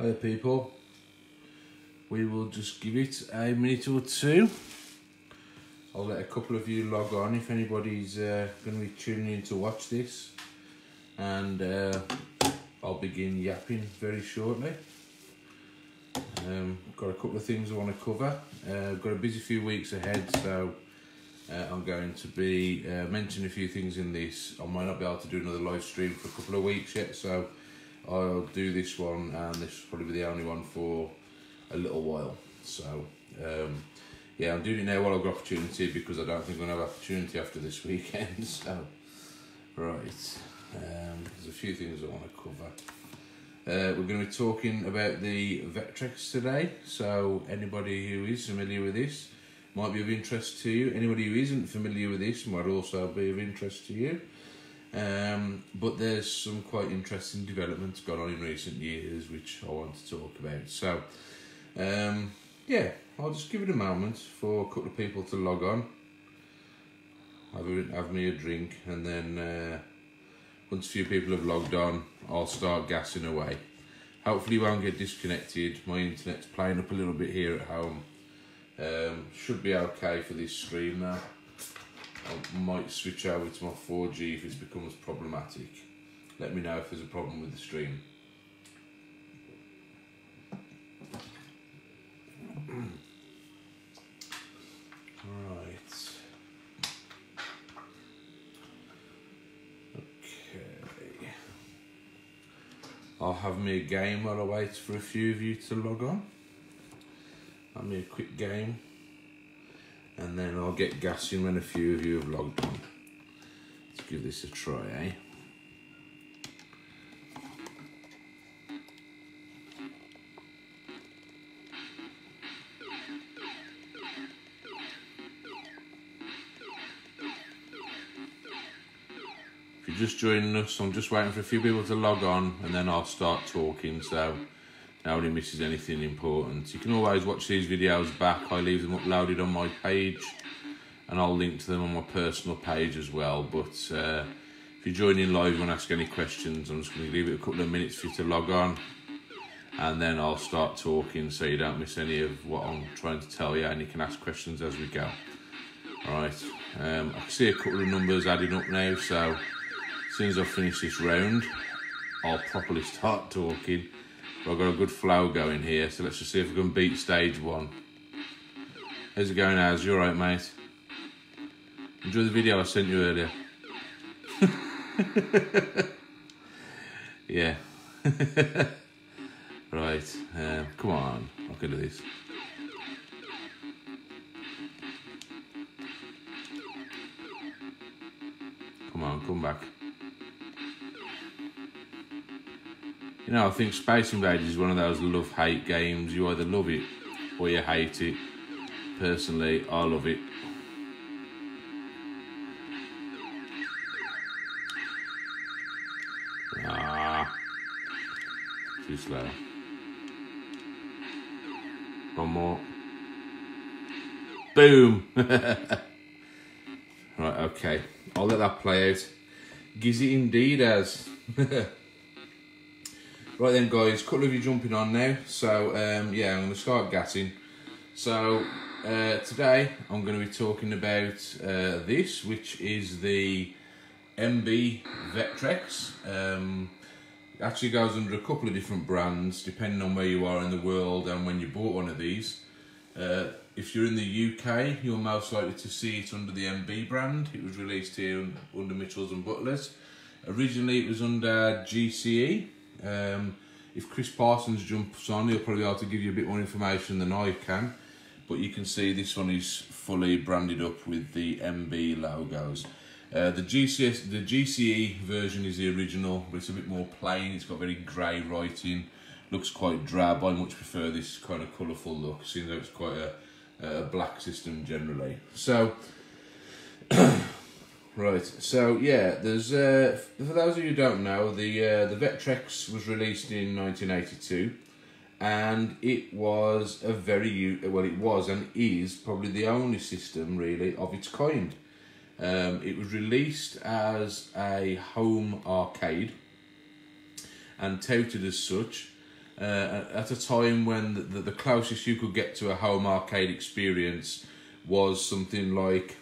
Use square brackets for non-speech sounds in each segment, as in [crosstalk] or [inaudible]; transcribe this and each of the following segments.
Hi people. We will just give it a minute or two. I'll let a couple of you log on if anybody's uh, going to be tuning in to watch this. And uh, I'll begin yapping very shortly. Um, got a couple of things I want to cover. Uh, got a busy few weeks ahead, so uh, I'm going to be uh, mentioning a few things in this. I might not be able to do another live stream for a couple of weeks yet, so I'll do this one, and this will probably be the only one for a little while. So, um, yeah, I'm doing it now while I've got opportunity because I don't think I'm going to have opportunity after this [laughs] weekend. So, right, um, there's a few things I want to cover. Uh, we're going to be talking about the Vectrex today. So, anybody who is familiar with this might be of interest to you. Anybody who isn't familiar with this might also be of interest to you. Um, but there's some quite interesting developments gone on in recent years which I want to talk about. So, um, yeah, I'll just give it a moment for a couple of people to log on, have, a, have me a drink, and then uh, once a few people have logged on, I'll start gassing away. Hopefully, you won't get disconnected. My internet's playing up a little bit here at home. Um, should be okay for this stream now. I might switch over to my 4G if it becomes problematic. Let me know if there's a problem with the stream. right. Okay. I'll have me a game while I wait for a few of you to log on. Have me a quick game and then I'll get gassing when a few of you have logged on. Let's give this a try, eh? If you're just joining us, I'm just waiting for a few people to log on and then I'll start talking so nobody misses anything important. You can always watch these videos back. I leave them uploaded on my page and I'll link to them on my personal page as well. But uh, if you're joining live and ask any questions, I'm just going to leave it a couple of minutes for you to log on and then I'll start talking so you don't miss any of what I'm trying to tell you and you can ask questions as we go. Alright, um, I see a couple of numbers adding up now, so as soon as I finish this round, I'll properly start talking. I've got a good flow going here, so let's just see if we can beat stage one. How's it going, Az? You alright, mate? Enjoy the video I sent you earlier. [laughs] yeah. [laughs] right, um, come on, I can do this. Come on, come back. You know, I think Space Invaders is one of those love hate games. You either love it or you hate it. Personally, I love it. Ah, too slow. One more. Boom! [laughs] right, okay. I'll let that play out. Gizzy indeed as. [laughs] Right then, guys, a couple of you jumping on now. So, um, yeah, I'm to start gassing. So, uh, today I'm to be talking about uh, this, which is the MB Vectrex. Um, actually goes under a couple of different brands, depending on where you are in the world and when you bought one of these. Uh, if you're in the UK, you're most likely to see it under the MB brand. It was released here under Mitchells and Butlers. Originally, it was under GCE. Um, if Chris Parsons jumps on, he'll probably be able to give you a bit more information than I can. But you can see this one is fully branded up with the MB logos. Uh, the GCS, the GCE version is the original, but it's a bit more plain. It's got very grey writing, looks quite drab. I much prefer this kind of colourful look, seeing though it's quite a, a black system generally. So. [clears throat] Right, so yeah, there's uh, for those of you who don't know, the uh, the Vectrex was released in 1982, and it was a very well, it was and is probably the only system really of its kind. Um, it was released as a home arcade and touted as such, uh, at a time when the, the, the closest you could get to a home arcade experience was something like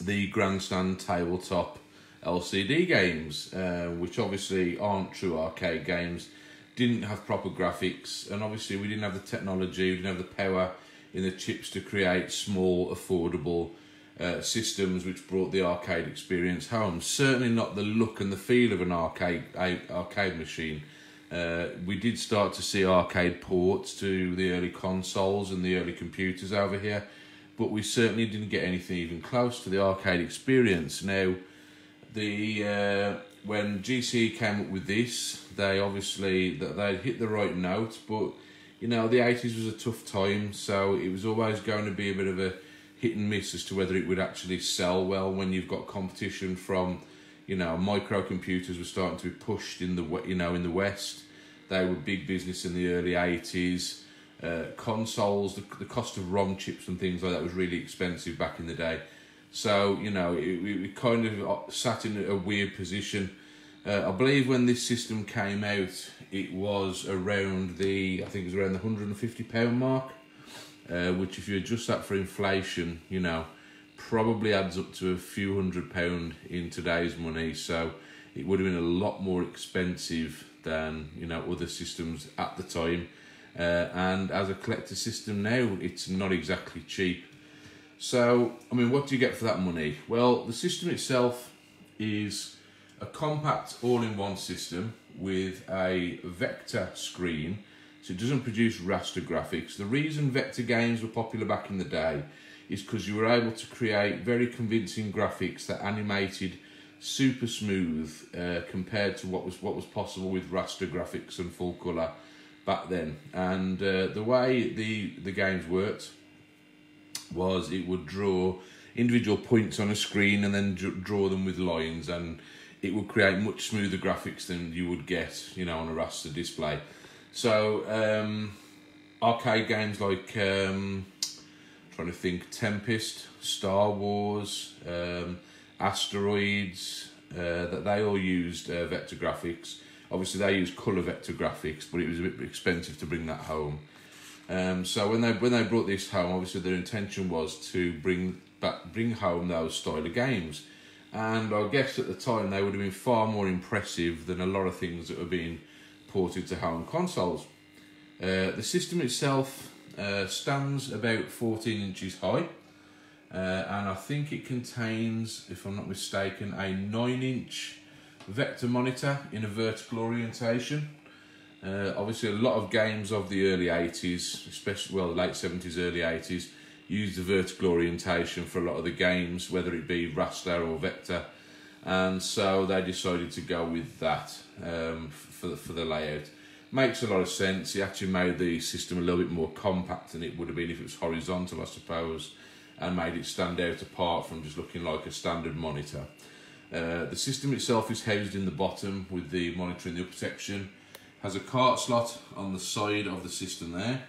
the grandstand tabletop LCD games, uh, which obviously aren't true arcade games, didn't have proper graphics, and obviously we didn't have the technology, we didn't have the power in the chips to create small, affordable uh, systems which brought the arcade experience home. Certainly not the look and the feel of an arcade arcade machine. Uh, we did start to see arcade ports to the early consoles and the early computers over here, but we certainly didn't get anything even close to the arcade experience. Now, the uh, when GC came up with this, they obviously that they hit the right note, but you know the eighties was a tough time, so it was always going to be a bit of a hit and miss as to whether it would actually sell well when you've got competition from, you know, microcomputers were starting to be pushed in the you know in the West. They were big business in the early eighties. Uh, consoles, the, the cost of ROM chips and things like that was really expensive back in the day. So you know, it, we kind of uh, sat in a weird position. Uh, I believe when this system came out, it was around the I think it was around the hundred and fifty pound mark, uh, which if you adjust that for inflation, you know, probably adds up to a few hundred pound in today's money. So it would have been a lot more expensive than you know other systems at the time. Uh, and as a collector system now, it's not exactly cheap. So, I mean, what do you get for that money? Well, the system itself is a compact all-in-one system with a vector screen, so it doesn't produce raster graphics. The reason vector games were popular back in the day is because you were able to create very convincing graphics that animated super smooth uh, compared to what was what was possible with raster graphics and full color back then. And uh, the way the the games worked was it would draw individual points on a screen and then draw them with lines and it would create much smoother graphics than you would get you know on a raster display so um, arcade games like um, trying to think tempest star wars um, asteroids uh, that they all used uh, vector graphics obviously they used color vector graphics but it was a bit expensive to bring that home um, so when they when they brought this home, obviously their intention was to bring back bring home those style of games, and I guess at the time they would have been far more impressive than a lot of things that were being ported to home consoles. Uh, the system itself uh, stands about 14 inches high, uh, and I think it contains, if I'm not mistaken, a 9 inch vector monitor in a vertical orientation. Uh, obviously, a lot of games of the early 80s, especially, well, late 70s, early 80s, used the vertical orientation for a lot of the games, whether it be raster or vector. And so they decided to go with that um, for, the, for the layout. Makes a lot of sense. It actually made the system a little bit more compact than it would have been if it was horizontal, I suppose, and made it stand out apart from just looking like a standard monitor. Uh, the system itself is housed in the bottom with the monitor in the upper section has a cart slot on the side of the system there.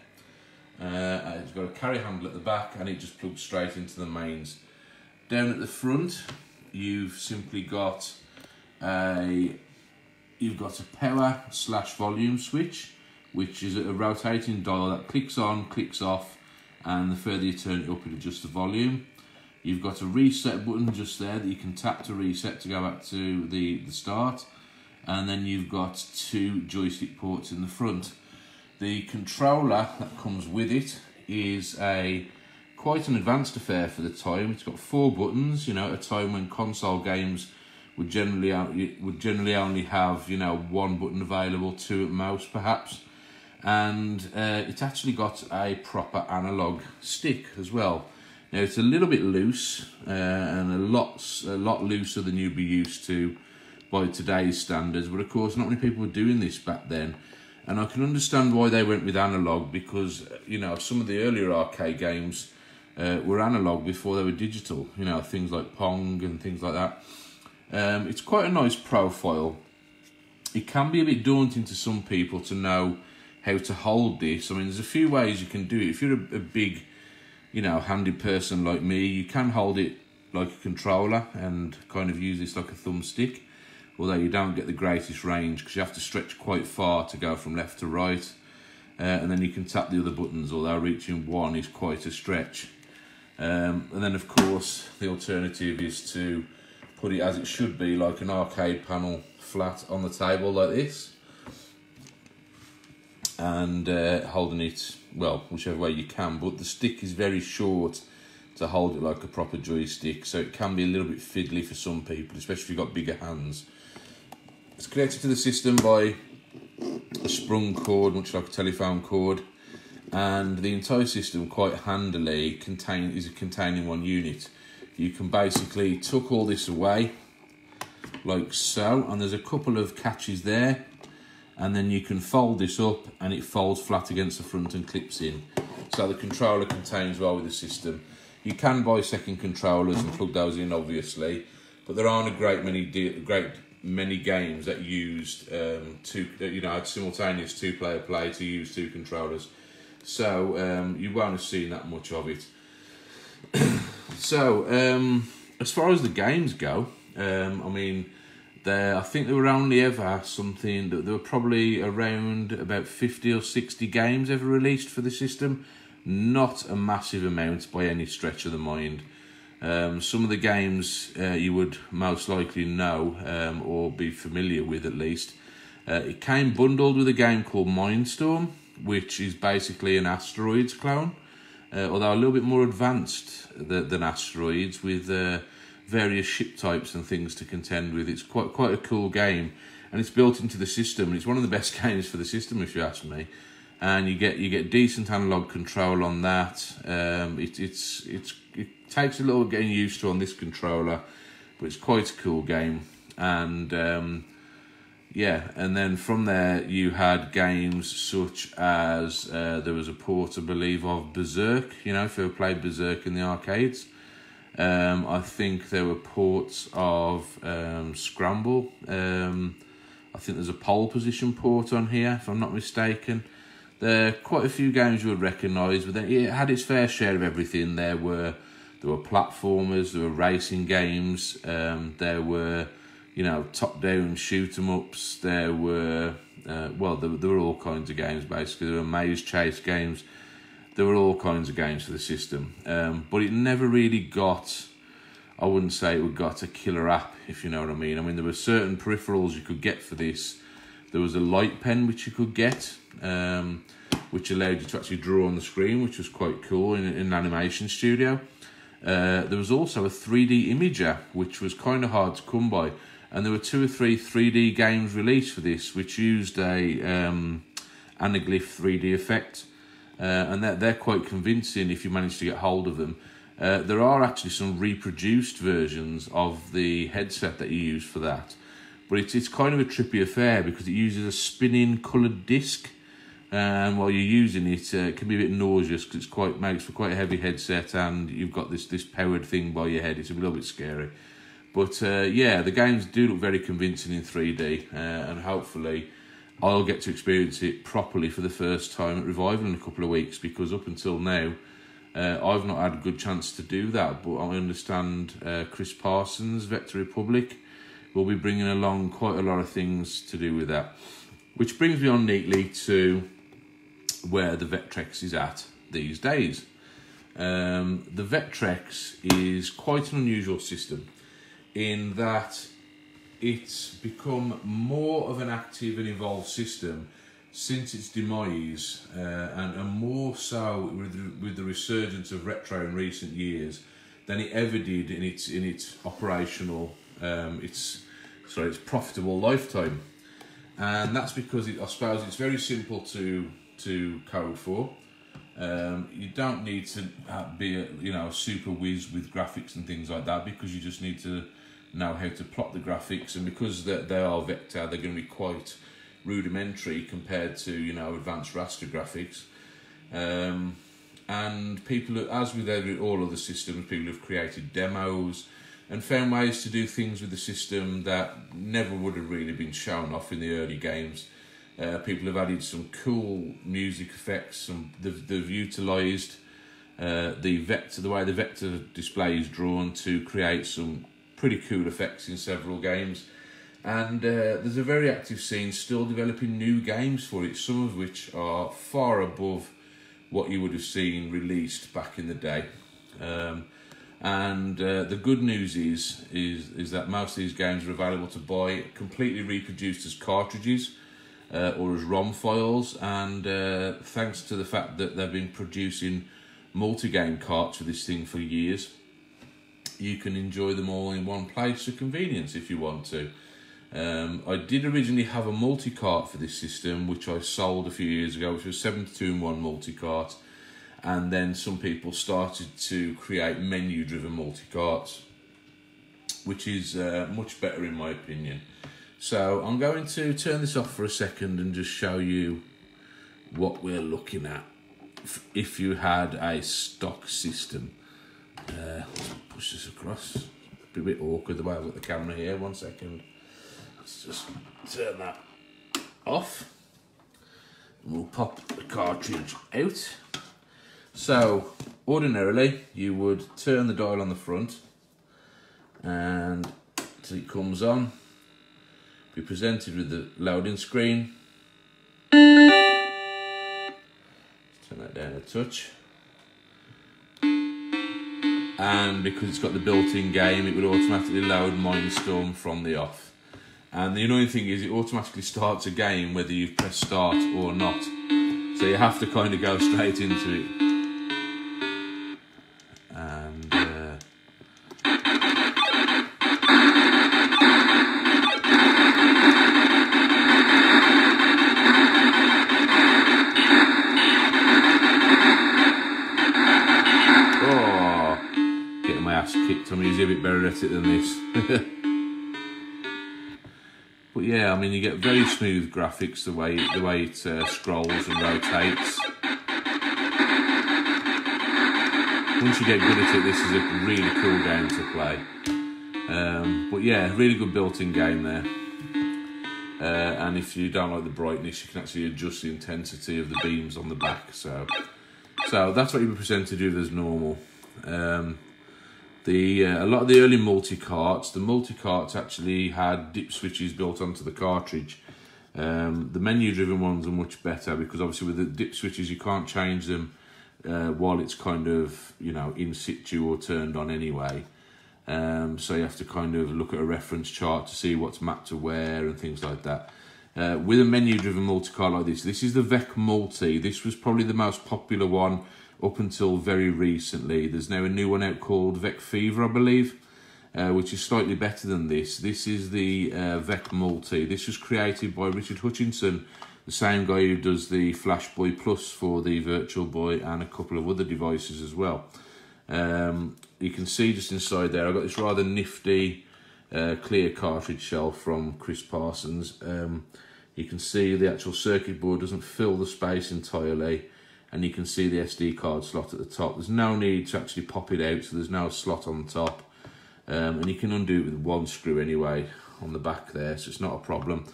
Uh, it's got a carry handle at the back and it just plugs straight into the mains. Down at the front, you've simply got a you've got a power slash volume switch, which is a rotating dial that clicks on, clicks off, and the further you turn it up, it adjusts the volume. You've got a reset button just there that you can tap to reset to go back to the, the start and then you've got two joystick ports in the front. The controller that comes with it is a quite an advanced affair for the time. It's got four buttons, you know, at a time when console games would generally would generally only have you know one button available, two at most perhaps, and uh, it's actually got a proper analog stick as well. Now it's a little bit loose uh, and a lot a lot looser than you'd be used to by today's standards, but of course, not many people were doing this back then. And I can understand why they went with analog because, you know, some of the earlier arcade games uh, were analog before they were digital, you know, things like Pong and things like that. Um, it's quite a nice profile. It can be a bit daunting to some people to know how to hold this. I mean, there's a few ways you can do it. If you're a, a big, you know, handy person like me, you can hold it like a controller and kind of use this like a thumbstick although you don't get the greatest range because you have to stretch quite far to go from left to right. Uh, and then you can tap the other buttons, although reaching one is quite a stretch. Um, and then, of course, the alternative is to put it as it should be, like an arcade panel flat on the table like this. And uh, holding it, well, whichever way you can, but the stick is very short to hold it like a proper joystick, so it can be a little bit fiddly for some people, especially if you've got bigger hands. It's connected to the system by a sprung cord, much like a telephone cord, and the entire system quite handily contain is a containing one unit. You can basically tuck all this away like so, and there's a couple of catches there, and then you can fold this up and it folds flat against the front and clips in. So the controller contains well with the system. You can buy second controllers and plug those in, obviously, but there aren't a great many great many games that used um, two, you know, simultaneous two-player play to use two controllers. So um, you won't have seen that much of it. [coughs] so um, as far as the games go, um, I mean, there I think there were only ever something that there were probably around about fifty or sixty games ever released for the system. Not a massive amount by any stretch of the mind. Um, some of the games uh, you would most likely know um, or be familiar with at least. Uh, it came bundled with a game called Mine Storm, which is basically an asteroids clone, uh, although a little bit more advanced than, than asteroids with uh, various ship types and things to contend with. It's quite quite a cool game, and it's built into the system. And it's one of the best [laughs] games for the system, if you ask me and you get you get decent analog control on that. Um, it, it's it's it takes a little getting used to on this controller, but it's quite a cool game. And um, yeah, and then from there you had games such as uh, there was a port, I believe, of Berserk. You know, if you played Berserk in the arcades. Um, I think there were ports of um, Scramble. Um, I think there's a pole position port on here, if I'm not mistaken. There are quite a few games you would recognise, but it had its fair share of everything. There were there were platformers, there were racing games, um, there were you know top down shoot 'em ups. There were uh, well, there, there were all kinds of games basically. There were maze chase games. There were all kinds of games for the system, um, but it never really got. I wouldn't say it got a killer app, if you know what I mean. I mean, there were certain peripherals you could get for this. There was a light pen which you could get, um, which allowed you to actually draw on the screen, which was quite cool in, in an animation studio. Uh, there was also a 3D imager, which was kind of hard to come by. And there were two or three 3D games released for this, which used a um, anaglyph 3D effect. Uh, and they're, they're quite convincing if you manage to get hold of them. Uh, there are actually some reproduced versions of the headset that you use for that. But it's, it's kind of a trippy affair because it uses a spinning coloured disc and while you're using it, uh, it can be a bit nauseous because it's quite makes for quite a heavy headset, and you've got this this powered thing by your head. It's a little bit scary, but uh, yeah, the games do look very convincing in 3D, uh, and hopefully, I'll get to experience it properly for the first time at Revival in a couple of weeks. Because up until now, uh, I've not had a good chance to do that. But I understand uh, Chris Parsons, Vector Republic, will be bringing along quite a lot of things to do with that, which brings me on neatly to where the Vectrex is at these days. Um, the Vectrex is quite an unusual system in that it's become more of an active and involved system since its demise uh, and, and, more so with the, with the resurgence of retro in recent years than it ever did in its in its operational um, its sorry its profitable lifetime and that's because it, I suppose it's very simple to to code for. Um, you don't need to be a you know a super whiz with graphics and things like that because you just need to know how to plot the graphics and because they, they are vector they're going to be quite rudimentary compared to you know advanced raster graphics um, and people as with every, all other systems people have created demos and found ways to do things with the system that never would have really been shown off in the early games uh, people have added some cool music effects. Some they've, they've utilised uh, the vector, the way the vector display is drawn to create some pretty cool effects in several games. And uh, there's a very active scene still developing new games for it, some of which are far above what you would have seen released back in the day. Um, and uh, the good news is, is is that most of these games are available to buy completely reproduced as cartridges uh, or as ROM files. And uh, thanks to the fact that they've been producing multi-game carts for this thing for years, you can enjoy them all in one place for convenience if you want to. Um, I did originally have a multi-cart for this system, which I sold a few years ago, which was 72 in 1 multi-cart. And then some people started to create menu-driven multi-carts, which is uh, much better in my opinion. So I'm going to turn this off for a second and just show you what we're looking at if you had a stock system. Uh, push this across. Be a bit awkward the way I've got the camera here. One second. Let's just turn that off. And we'll pop the cartridge out. So, ordinarily, you would turn the dial on the front and until it comes on, be presented with the loading screen. Let's turn that down a touch. And because it's got the built-in game, it would automatically load Mine Storm from the off. And the annoying thing is it automatically starts a game whether you press start or not. So you have to kind of go [laughs] straight into it. Very smooth graphics the way the way it uh, scrolls and rotates. Once you get good at it, this is a really cool game to play. Um, but yeah, really good built-in game there. Uh, and if you don't like the brightness, you can actually adjust the intensity of the beams on the back. So, so that's what you were presented with as normal. Um, the uh, a lot of the early multi carts, the multi carts actually had dip switches built onto the cartridge. Um, the menu driven ones are much better because obviously with the dip switches you can't change them uh, while it's kind of you know in situ or turned on anyway. Um, so you have to kind of look at a reference chart to see what's mapped to where and things like that. Uh, with a menu driven multi cart like this, this is the VecMulti. This was probably the most popular one up until very recently. There's now a new one out called VecFever, I believe, uh, which is slightly better than this. This is the uh, VecMulti. This was created by Richard Hutchinson, the same guy who does the Flash Boy Plus for the Virtual Boy and a couple of other devices as well. Um, you can see just inside there, I've got this rather nifty uh, clear cartridge shell from Chris Parsons. Um, you can see the actual circuit board doesn't fill the space entirely and you can see the SD card slot at the top. There's no need to actually pop it out, so there's no slot on the top. Um, and you can undo it with one screw anyway on the back there, so it's not a problem.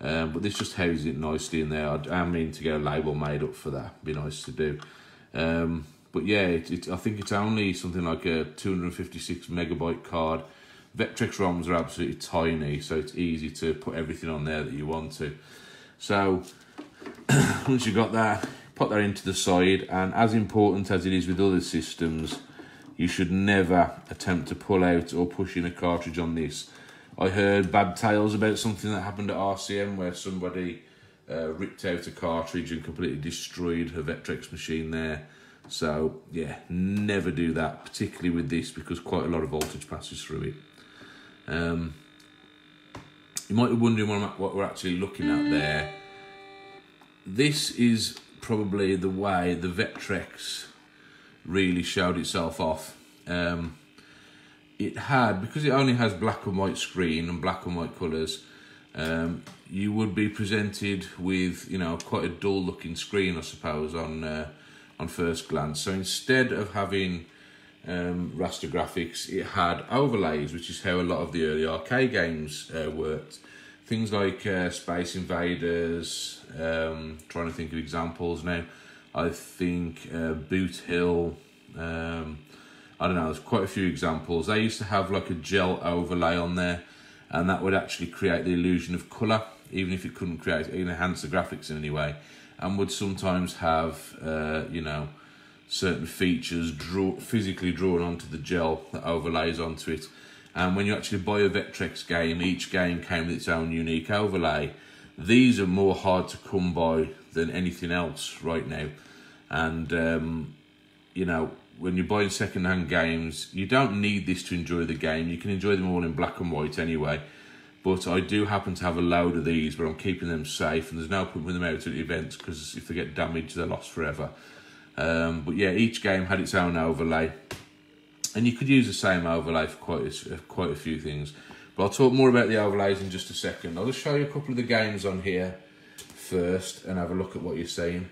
Um, but this just houses it nicely in there. I am mean to get a label made up for that. Be nice to do. Um, but yeah, it, it, I think it's only something like a 256 megabyte card. Vectrex ROMs are absolutely tiny, so it's easy to put everything on there that you want to. So [clears throat] once you've got that, put that into the side and as important as it is with other systems you should never attempt to pull out or push in a cartridge on this. I heard bad tales about something that happened at RCM where somebody uh, ripped out a cartridge and completely destroyed a Vectrex machine there. So yeah never do that particularly with this because quite a lot of voltage passes through it. Um, you might be wondering what we're actually looking at there. This is probably the way the Vectrex really showed itself off. Um, it had, because it only has black and white screen and black and white colours, um, you would be presented with, you know, quite a dull looking screen, I suppose, on uh, on first glance. So instead of having um, raster graphics, it had overlays, which is how a lot of the early arcade games uh, worked things like uh, Space Invaders, um, trying to think of examples now. I think uh, Boot Hill, um, I don't know, there's quite a few examples. They used to have like a gel overlay on there, and that would actually create the illusion of colour, even if it couldn't create enhance the graphics in any way, and would sometimes have uh, you know certain features draw physically drawn onto the gel that overlays onto it. And when you actually buy a Vectrex game, each game came with its own unique overlay. These are more hard to come by than anything else right now. And, um, you know, when you're buying second-hand games, you don't need this to enjoy the game. You can enjoy them all in black and white anyway. But I do happen to have a load of these, but I'm keeping them safe, and there's no point putting them out at events because if they get damaged, they're lost forever. Um, but yeah, each game had its own overlay, and you could use the same overlay for quite a, quite a few things. But I'll talk more about the overlays in just a second. I'll just show you a couple of the games on here first, and have a look at what you're seeing.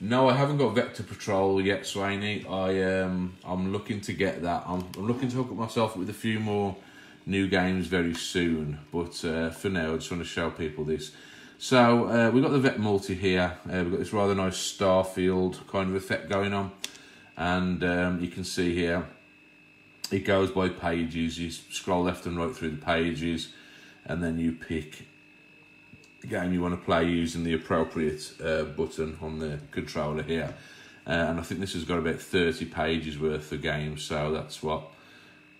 No, I haven't got Vector Patrol yet, Swaney. I um, I'm looking to get that. I'm, I'm looking to hook up myself with a few more new games very soon. But uh, for now, I just want to show people this. So uh, we've got the VecMulti here. Uh, we've got this rather nice Starfield kind of effect going on. And um, you can see here, it goes by pages. You scroll left and right through the pages. And then you pick the game you want to play using the appropriate uh, button on the controller here. Uh, and I think this has got about 30 pages worth of games. So that's what,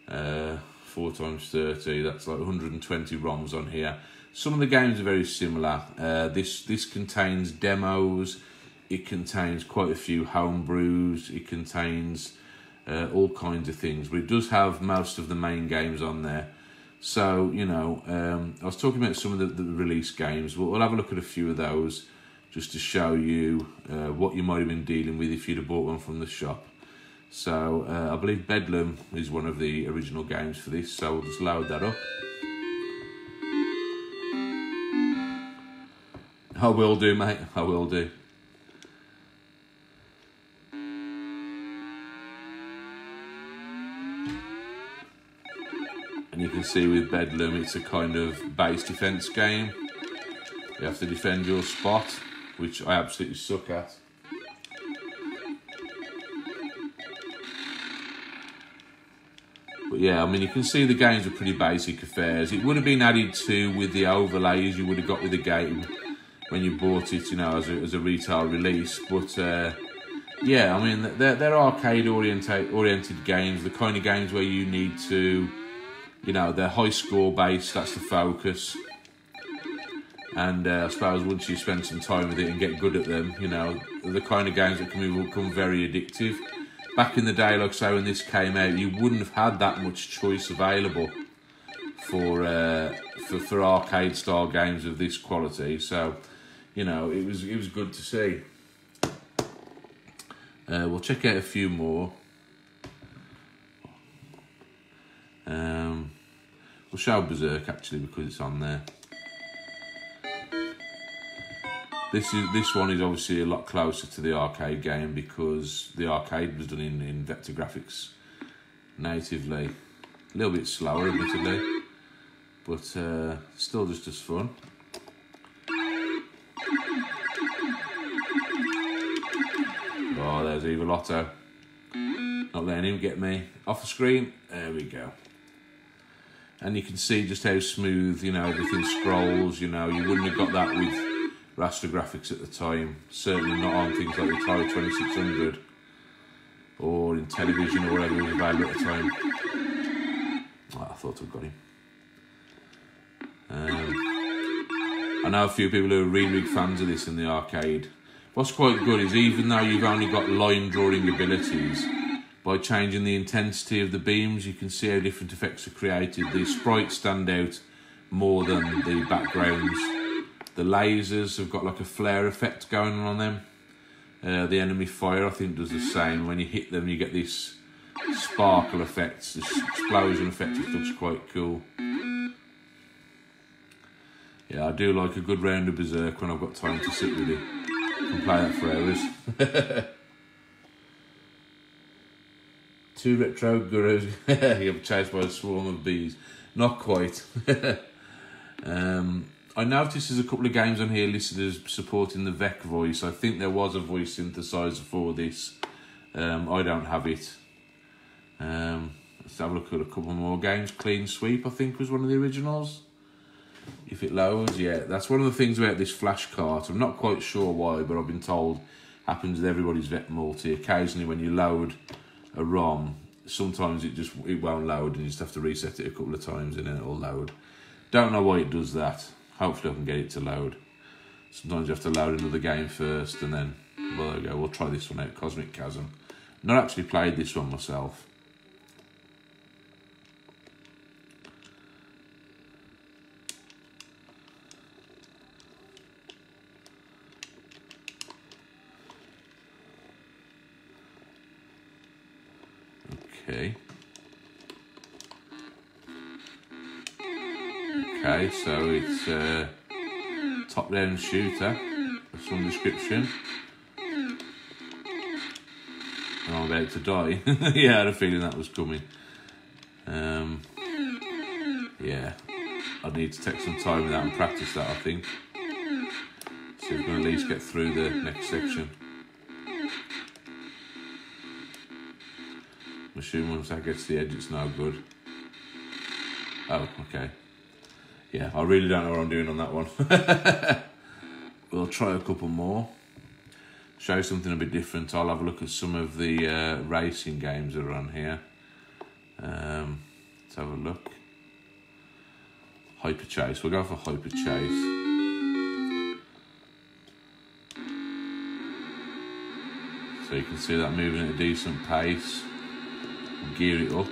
uh, 4 times 30, that's like 120 ROMs on here. Some of the games are very similar. Uh, this this contains demos. It contains quite a few homebrews. It contains uh, all kinds of things, but it does have most of the main games on there. So you know, um, I was talking about some of the, the release games. We'll, we'll, have a look at a few of those just to show you uh, what you might have been dealing with if you'd have bought one from the shop. So uh, I believe Bedlam is one of the original games for this. So we'll just load that up. I will do, mate. I will do. And you can see with Bedlam, it's a kind of base defense game. You have to defend your spot, which I absolutely suck at. But yeah, I mean, you can see the games are pretty basic affairs. It would have been added to with the overlays you would have got with the game when you bought it, you know, as a, as a retail release. But uh, yeah, I mean, they're, they're arcade oriented oriented games, the kind of games where you need to, you know, they're high score based. That's the focus. And uh, I suppose once you spend some time with it and get good at them, you know, the kind of games that can become very addictive. Back in the day, like so, when this came out, you wouldn't have had that much choice available for uh, for, for arcade style games of this quality. So you know, it was it was good to see. Uh, we'll check out a few more. Um, we'll show Berserk actually because it's on there. This is this one is obviously a lot closer to the arcade game because the arcade was done in, in vector graphics natively. A little bit slower, admittedly, but uh, still just as fun. Oh, there's Evil Otto. Not letting him get me off the screen. There we go. And you can see just how smooth, you know, everything scrolls. You know, you wouldn't have got that with raster graphics at the time. Certainly not on things like the Atari 2600 or Intellivision or whatever was available at the time. I thought I'd got him. Um, I know a few people who are really big fans of this in the arcade. What's quite good is even though you've only got line drawing abilities, by changing the intensity of the beams, you can see how different effects are created. The sprites stand out more than the backgrounds. The lasers have got like a flare effect going on them. Uh, the enemy fire, I think, does the same. When you hit them, you get this sparkle effect, this explosion effect, which looks quite cool. Yeah, I do like a good round of Berserk when I've got time to sit with it. Can play that for hours. [laughs] Two retro gurus get chased by a swarm of bees. Not quite. [laughs] um, I noticed there's a couple of games on here listed as supporting the VecVoice. I think there was a voice synthesizer for this. Um, I don't have it. Um, let's have a look at a couple more games. Clean Sweep, I think, was one of the originals. If it loads, yeah, that's one of the things about this flash cart. I'm not quite sure why, but I've been told happens with everybody's VecMulti. Occasionally, when you load a ROM, sometimes it just it won't load, and you just have to reset it a couple of times, and then it'll load. Don't know why it does that. Hopefully, I can get it to load. Sometimes you have to load another game first, and then well, there we go. We'll try this one out. Cosmic Chasm. Not actually played this one myself. Okay. Okay, so it's a top-down shooter of some description. And I'm about to die. [laughs] yeah, I had a feeling that was coming. Um, yeah, I need to take some time with that and practice that, I think. So we can at least get through the next section. Assuming once that gets to the edge, it's no good. Oh, okay. Yeah, I really don't know what I'm doing on that one. [laughs] we'll try a couple more. Show something a bit different. I'll have a look at some of the uh, racing games that are on here. Um, let's have a look. Hyper Chase. We'll go for Hyper Chase. So you can see that moving at a decent pace gear it up.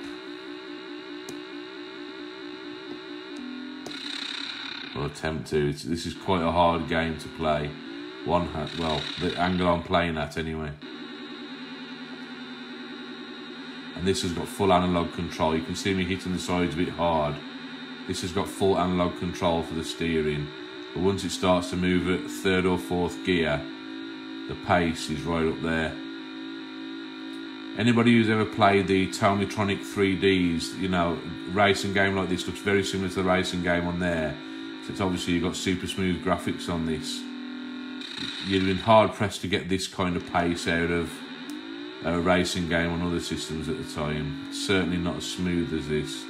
Or attempt to. It's, this is quite a hard game to play. One well, the angle I'm playing at anyway. And this has got full analog control. You can see me hitting the sides a bit hard. This has got full analog control for the steering. But once it starts to move at third or fourth gear, the pace is right up there. Anybody who's ever played the Tomytronic 3Ds, you know, racing game like this looks very similar to the racing game on there. So it's obviously you've got super smooth graphics on this. You'd have been hard pressed to get this kind of pace out of a racing game on other systems at the time. Certainly not as smooth as this.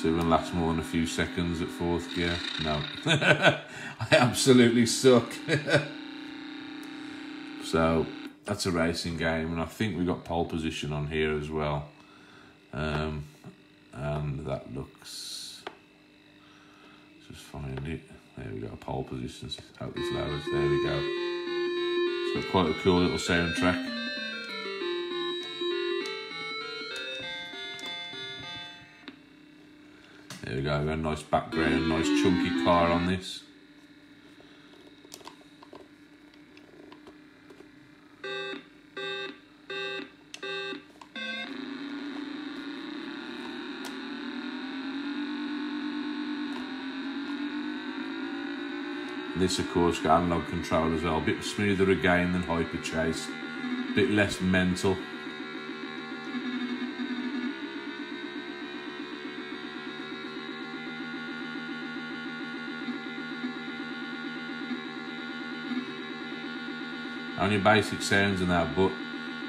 So it will last more than a few seconds at fourth gear. No. [laughs] I absolutely suck. [laughs] So that's a racing game, and I think we got pole position on here as well. Um, and that looks. Just find it. There we go, pole position. Hope this loads. There we go. It's got quite a cool little soundtrack. There we go, got a nice background, nice chunky car on this. This of course got analog control as well, a bit smoother again than Hyper Chase, a bit less mental. Only basic sounds and that, but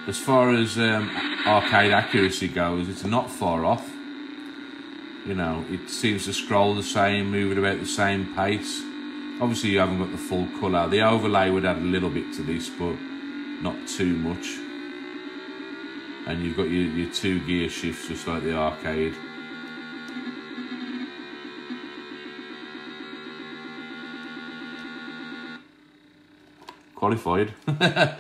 as far as um, arcade accuracy goes, it's not far off. You know, it seems to scroll the same, move at about the same pace. Obviously you haven't got the full colour. The overlay would add a little bit to this, but not too much. And you've got your, your two gear shifts just like the arcade. Qualified. [laughs]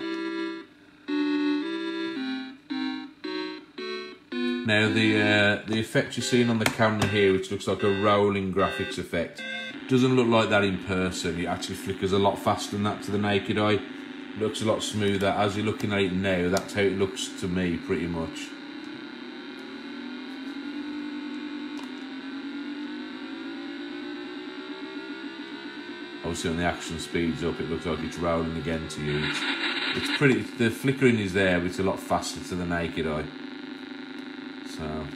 Now the uh, the effect you're seeing on the camera here, which looks like a rolling graphics effect, doesn't look like that in person. It actually flickers a lot faster than that to the naked eye. Looks a lot smoother. As you're looking at it now, that's how it looks to me, pretty much. Obviously, when the action speeds up, it looks like it's rolling again to you. It's, it's pretty. The flickering is there, but it's a lot faster to the naked eye. So,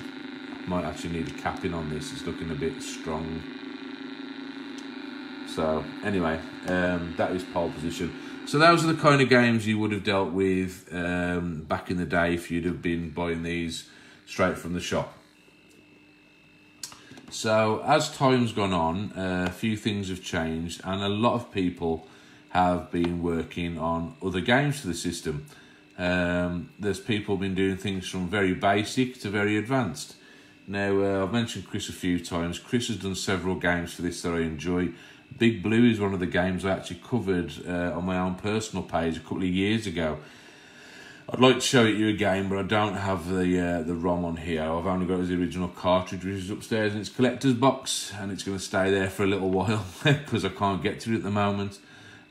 might actually need a capping on this. It's looking a bit strong. So anyway, um, that is pole position. So those are the kind of games you would have dealt with um, back in the day if you'd have been buying these straight from the shop. So as time's gone on, uh, a few things have changed, and a lot of people have been working on other games for the system. Um, there's people been doing things from very basic to very advanced. Now, uh, I've mentioned Chris a few times. Chris has done several games for this that I enjoy. Big Blue is one of the games I actually covered uh, on my own personal page a couple of years ago. I'd like to show it you again, but I don't have the uh, the ROM on here. I've only got the original cartridge, which is upstairs in its collector's box, and it's going to stay there for a little [laughs] while because I can't get to it at the moment.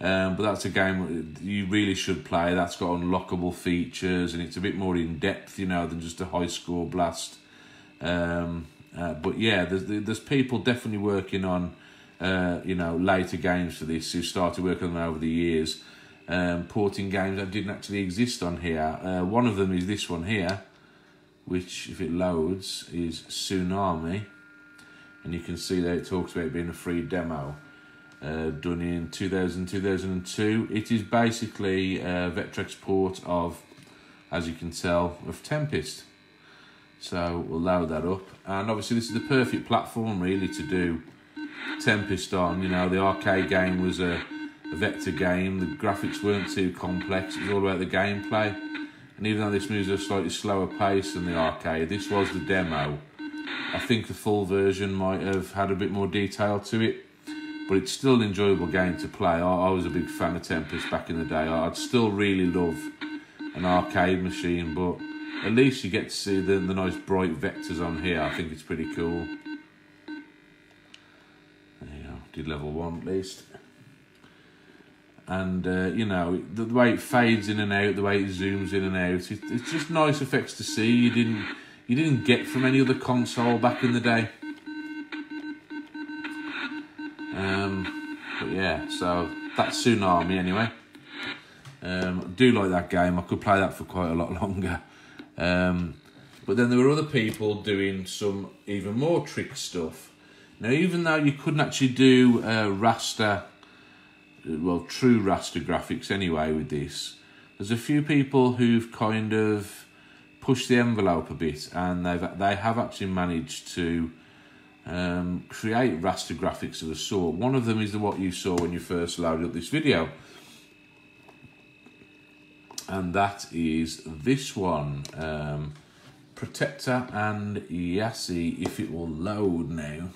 Um, but that's a game you really should play. That's got unlockable features, and it's a bit more in depth, you know, than just a high score blast. Um, uh, but yeah, there's there's people definitely working on, uh, you know, later games for this who started working on them over the years um, porting games that didn't actually exist on here. Uh, one of them is this one here, which, if it loads, is Tsunami. And you can see that it talks about it being a free demo. Uh, done in 2000 2002. It is basically a Vectrex port of, as you can tell, of Tempest. So we'll load that up. And obviously, this is the perfect platform really to do Tempest on. You know, the arcade game was a a vector game. The graphics weren't too complex. It was all about the gameplay. And even though this moves at a slightly slower pace than the arcade, this was the demo. I think the full version might have had a bit more detail to it, but it's still an enjoyable game to play. I, I was a big fan of Tempest back in the day. I'd still really love an arcade machine, but at least you get to see the, the nice bright vectors on here. I think it's pretty cool. Did level one at least and uh, you know the, the, way it fades in and out, the way it zooms in and out, it, it's just nice effects to see. You didn't you didn't get from any other console back in the day. Um, but yeah, so that's Tsunami anyway. Um, I do like that game. I could play that for quite a lot [laughs] longer. Um, but then there were other people doing some even more trick stuff. Now, even though you couldn't actually do uh, raster well, true raster graphics anyway with this. There's a few people who've kind of pushed the envelope a bit, and they've they have actually managed to um, create raster graphics of a sort. One of them is the what you saw when you first loaded up this video, and that is this one. Um, Protector and YASI, if it will load now.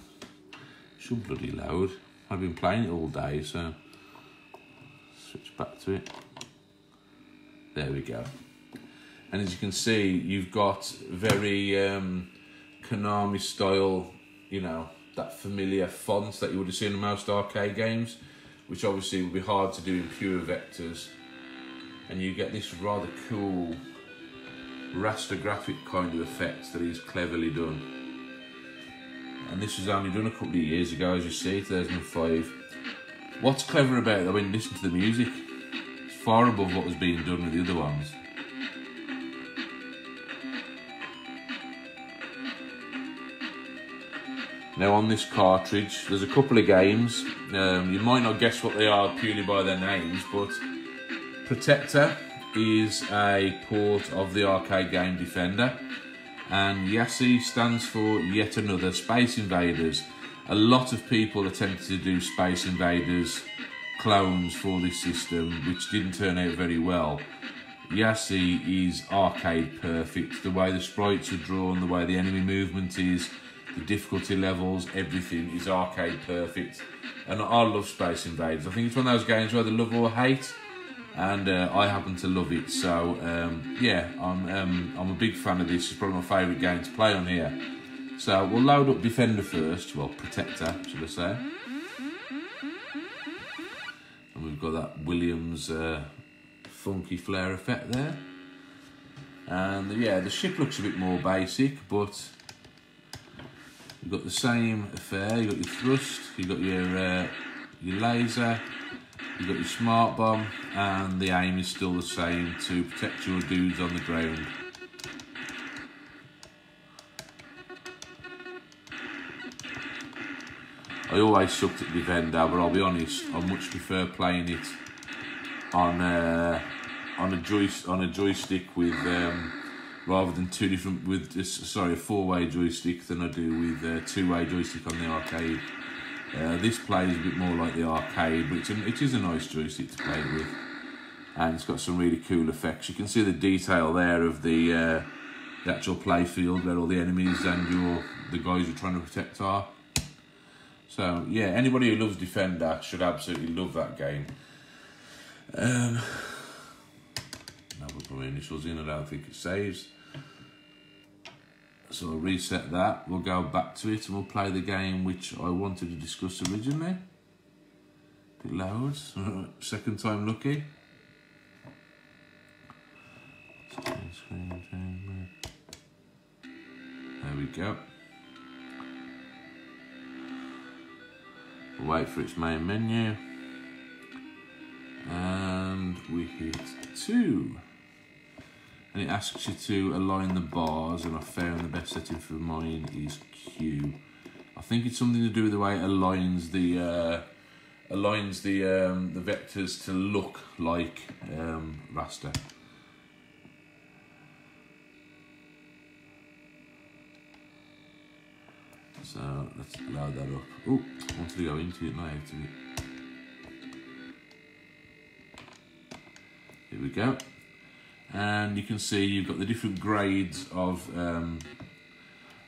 Should bloody loud. I've been playing it all day, so switch back to it. There we go. And as you can see, you've got very um, Konami style, you know, that familiar font that you would have seen in most arcade games, which obviously would be hard to do in pure vectors. And you get this rather cool raster graphic kind of effect that is cleverly done. And this was only done a couple of years ago, as you see, 2005. What's clever about it, I mean, listen to the music. It's far above what was being done with the other ones. Now on this cartridge, there's a couple of games. Um, you might not guess what they are purely by their names, but Protector is a port of the arcade game Defender, and YASI stands for Yet Another Space Invaders a lot of people attempted to do Space Invaders clones for this system, which didn't turn out very well. YASI is arcade perfect. The way the sprites are drawn, the way the enemy movement is, the difficulty levels, everything is arcade perfect. And I love Space Invaders. I think it's one of those games where they love or hate, and uh, I happen to love it. So um, yeah, I'm um, I'm a big fan of this. It's probably my favourite game to play on here. So we'll load up Defender first, well, Protector, should I say. And we've got that Williams uh, funky flare effect there. And yeah, the ship looks a bit more basic, but you've got the same affair. You've got your thrust, you've got your, uh, your laser, you've got your smart bomb, and the aim is still the same to protect your dudes on the ground. I always sucked at Defender, but I'll be honest, I much prefer playing it on uh, on a joy on a joystick with um, rather than two different with sorry a four way joystick than I do with a two way joystick on the arcade. Uh, this plays a bit more like the arcade, but it's a, it is a nice joystick to play with, and it's got some really cool effects. You can see the detail there of the uh, the actual play field where all the enemies and your the guys you're trying to protect are. So yeah, anybody who loves Defender should absolutely love that game. Um, now put my initials in, I don't think it saves. So I'll reset that, we'll go back to it and we'll play the game which I wanted to discuss originally. It loads, [laughs] second time lucky. There we go. We'll wait for its main menu. And we hit two. And it asks you to align the bars, and I found the best setting for mine is Q. I think it's something to do with the way it aligns the uh, aligns the um, the vectors to look like um, raster. So let's load that up. Oh, I wanted to go into it now. Here we go. And you can see you've got the different grades of um,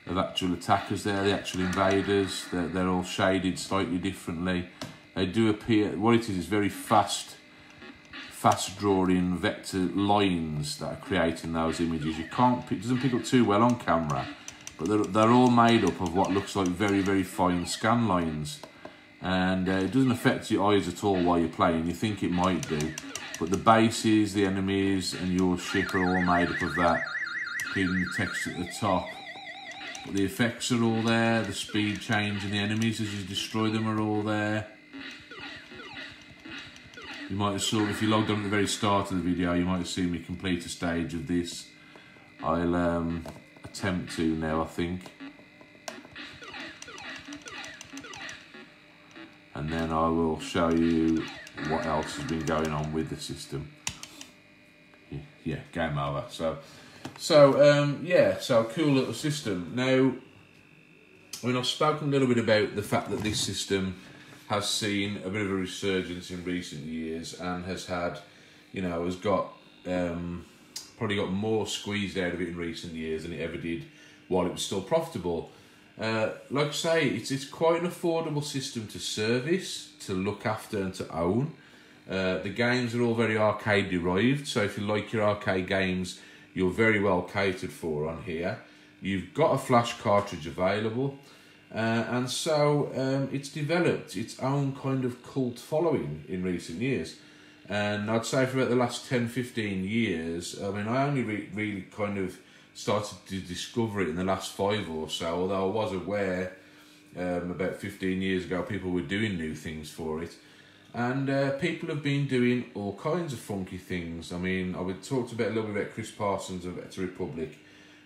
of actual attackers there, the actual invaders. They're, they're all shaded slightly differently. They do appear, what it is is very fast, fast drawing vector lines that are creating those images. You can't, it doesn't pick up too well on camera but they're, they're all made up of what looks like very, very fine scan lines. And uh, it doesn't affect your eyes at all while you're playing. You think it might do. But the bases, the enemies, and your ship are all made up of that. Including the text at the top. But the effects are all there. The speed change and the enemies as you destroy them are all there. You might have saw, if you logged on at the very start of the video, you might have seen me complete a stage of this. I'll um, attempt to now, I think. And then I will show you what else has been going on with the system. Yeah, game over. So, so um, yeah, so cool little system. Now, mean, I've spoken a little bit about the fact that this system has seen a bit of a resurgence in recent years and has had, you know, has got um, probably got more squeezed out of it in recent years than it ever did while it was still profitable. Uh, like I say, it's it's quite an affordable system to service, to look after, and to own. Uh, the games are all very arcade derived, so if you like your arcade games, you're very well catered for on here. You've got a flash cartridge available, uh, and so um, it's developed its own kind of cult following in recent years. And I'd say for about the last 10, 15 years, I mean, I only re really kind of started to discover it in the last five or so, although I was aware um, about 15 years ago people were doing new things for it. And uh, people have been doing all kinds of funky things. I mean, I would talk about a little bit about Chris Parsons of Etta Republic.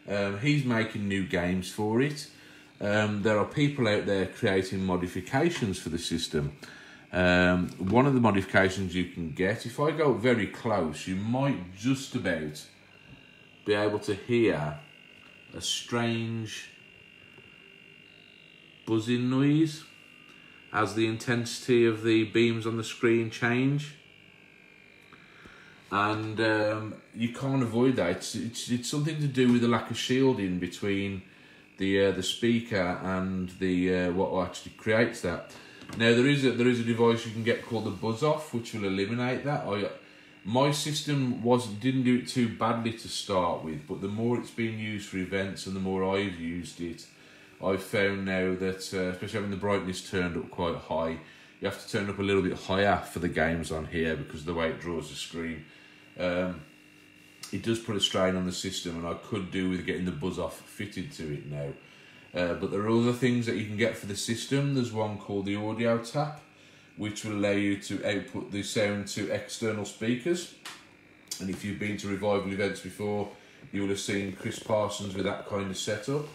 Um, he's making new games for it. Um, there are people out there creating modifications for the system. Um, one of the modifications you can get, if I go very close, you might just about be able to hear a strange buzzing noise as the intensity of the beams on the screen change. And um, you can't avoid that. It's, it's, it's something to do with the lack of shielding between the uh, the speaker and the uh, what actually creates that. Now there is a there is a device you can get called the buzz off, which will eliminate that. I my system was didn't do it too badly to start with, but the more it's been used for events and the more I've used it, I've found now that uh, especially having the brightness turned up quite high, you have to turn up a little bit higher for the games on here because the way it draws the screen. Um, it does put a strain on the system, and I could do with getting the buzz off fitted to it now. Uh, but there are other things that you can get for the system. There's one called the audio tap, which will allow you to output the sound to external speakers. And if you've been to revival events before, you will have seen Chris Parsons with that kind of setup.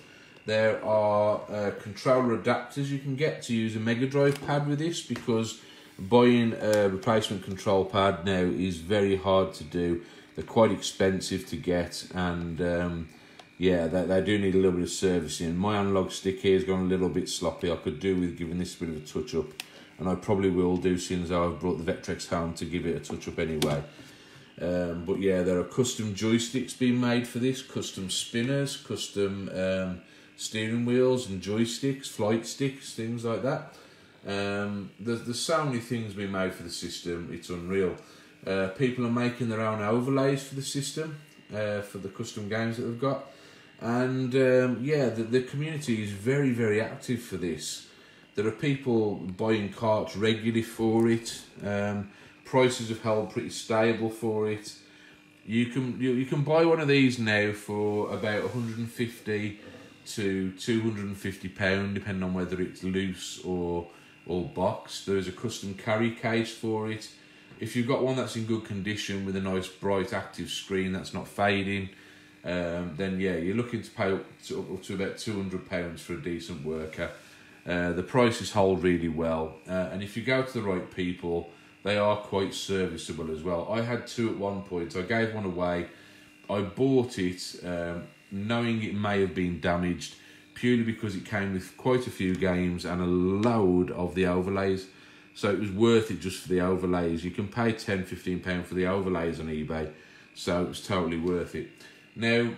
There are uh, controller adapters you can get to use a Mega Drive pad with this because buying a replacement control pad now is very hard to do. They're quite expensive to get, and um, yeah, they, they do need a little bit of servicing. My analog stick here has gone a little bit sloppy. I could do with giving this a bit of a touch up, and I probably will do soon as I've brought the Vectrex home to give it a touch up anyway. Um, but yeah, there are custom joysticks being made for this, custom spinners, custom um, steering wheels and joysticks, flight sticks, things like that. Um, there's, there's so many things being made for the system, it's unreal. Uh, people are making their own overlays for the system, uh, for the custom games that they've got. And um, yeah, the, the community is very, very active for this. There are people buying carts regularly for it. Um, prices have held pretty stable for it. You can you, you can buy one of these now for about 150 to 250 pound, depending on whether it's loose or or boxed. There's a custom carry case for it. If you've got one that's in good condition with a nice bright active screen that's not fading, um, then yeah, you're looking to pay up to, up to about two hundred pounds for a decent worker. Uh, the prices hold really well, uh, and if you go to the right people, they are quite serviceable as well. I had two at one point. I gave one away. I bought it um, knowing it may have been damaged purely because it came with quite a few games and a load of the overlays. So it was worth it just for the overlays. You can pay 10 15 pound for the overlays on eBay, so it was totally worth it. Now,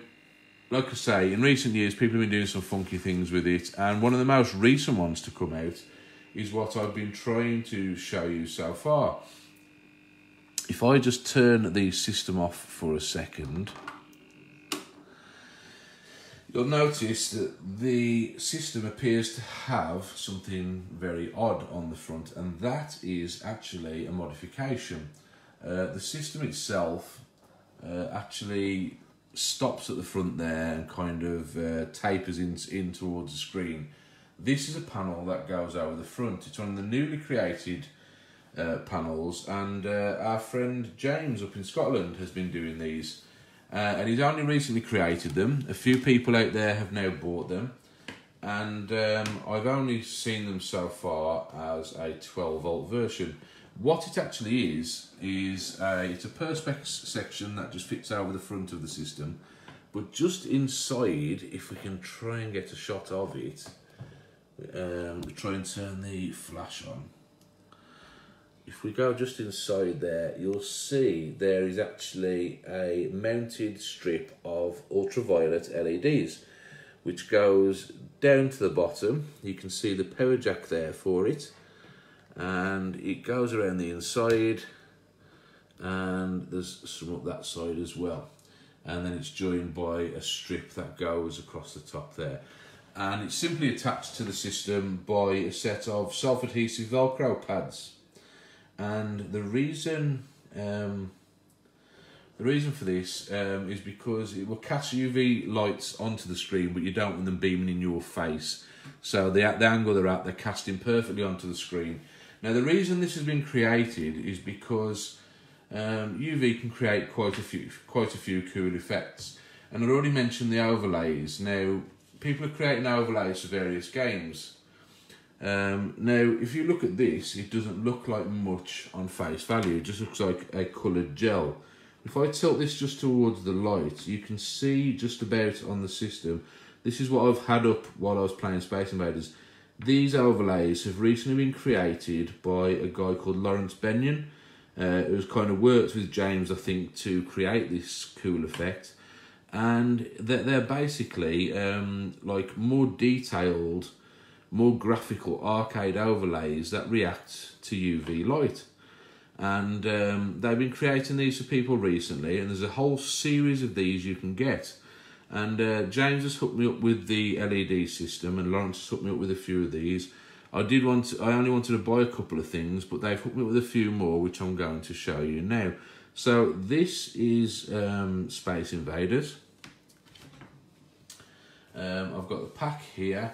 like I say, in recent years, people have been doing some funky things with it, and one of the most recent ones to come out is what I've been trying to show you so far. If I just turn the system off for a second, you'll notice that the system appears to have something very odd on the front, and that is actually a modification. Uh, the system itself uh, actually stops at the front there and kind of uh, tapers in, in towards the screen. This is a panel that goes over the front. It's one of the newly created uh, panels and uh, our friend James up in Scotland has been doing these uh, and he's only recently created them. A few people out there have now bought them and um, I've only seen them so far as a 12 volt version. What it actually is, is a, it's a perspex section that just fits over the front of the system. But just inside, if we can try and get a shot of it, um, try and turn the flash on. If we go just inside there, you'll see there is actually a mounted strip of ultraviolet LEDs, which goes down to the bottom. You can see the power jack there for it and it goes around the inside and there's some up that side as well. And then it's joined by a strip that goes across the top there. And it's simply attached to the system by a set of self-adhesive velcro pads. And the reason um, the reason for this um, is because it will cast UV lights onto the screen but you don't want them beaming in your face. So the, the angle they're at they're casting perfectly onto the screen now the reason this has been created is because um, UV can create quite a few quite a few cool effects. And I've already mentioned the overlays. Now people are creating overlays for various games. Um, now if you look at this, it doesn't look like much on face value. It just looks like a coloured gel. If I tilt this just towards the light, you can see just about on the system. This is what I've had up while I was playing Space Invaders these overlays have recently been created by a guy called Lawrence Benyon, uh, who's kind of worked with James, I think, to create this cool effect. And they're, they're basically um, like more detailed, more graphical arcade overlays that react to UV light. And um, they've been creating these for people recently, and there's a whole series of these you can get. And uh, James has hooked me up with the LED system, and Lawrence has hooked me up with a few of these. I did want, to, I only wanted to buy a couple of things, but they've hooked me up with a few more, which I'm going to show you now. So this is um, Space Invaders. Um, I've got the pack here.